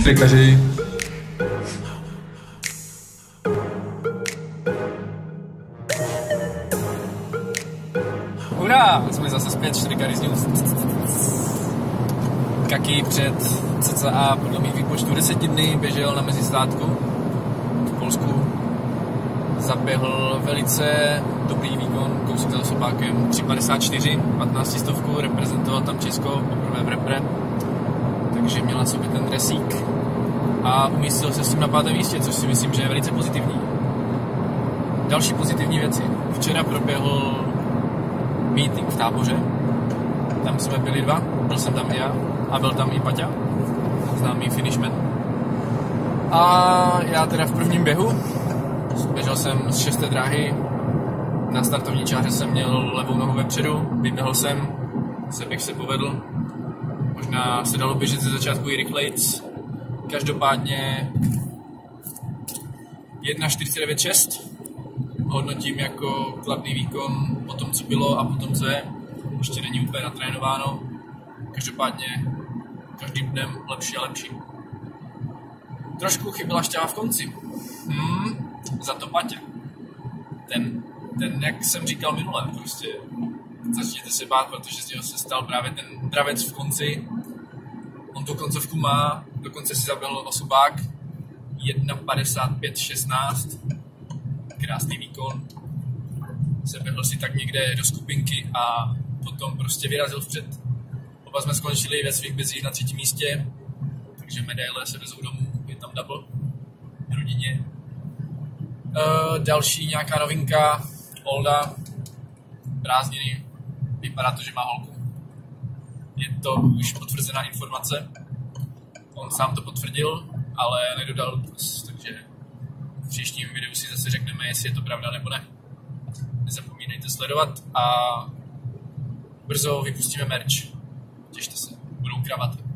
štrikaři. Hurá! Jsme zase zpět, štrikary z News. Kaki před cca podle mých výpočtů deseti dny běžel na mezistátku v Polsku. Zaběhl velice dobrý výkon, kousek za osobákem 3.54, 15 stovku, reprezentoval tam Česko poprvé v repre, takže měl na sobě ten dresík a umístil se s tím na pátém místě, což si myslím, že je velice pozitivní. Další pozitivní věci. Včera proběhl meeting v táboře, tam jsme byli dva, byl jsem tam já a byl tam i Paťa, známý finishman. A já teda v prvním běhu, běžel jsem z šesté dráhy, na startovní čáře jsem měl levou nohu vepředu, vyběhl jsem, se bych se povedl. Možná se dalo běžet ze začátku i rychlejc. Každopádně 1.49.6 hodnotím jako kladný výkon po tom, co bylo a po tom, co je. Ještě není úplně natrénováno. Každopádně každým dnem lepší a lepší. Trošku chyběla šťáva v konci. Hmm, za to Paťa. Ten, ten, jak jsem říkal minule, prostě začněte se bát, protože z něho se stal právě ten dravec v konci. On tu koncovku má, dokonce si zabil osobák 1.55.16. Krásný výkon. Zaběhl si tak někde do skupinky a potom prostě vyrazil vpřed. Oba jsme skončili ve svých bezích na třetím místě, takže medaile se vezou domů, je tam double rodině. Uh, další nějaká novinka, Olda, prázdniny, vypadá to, že má holku. Je to už potvrzená informace. On sám to potvrdil, ale nedodal důkaz, takže v příštím videu si zase řekneme, jestli je to pravda nebo ne. Nezapomeňte sledovat a brzo vypustíme merch. Těšte se, budou kravaty.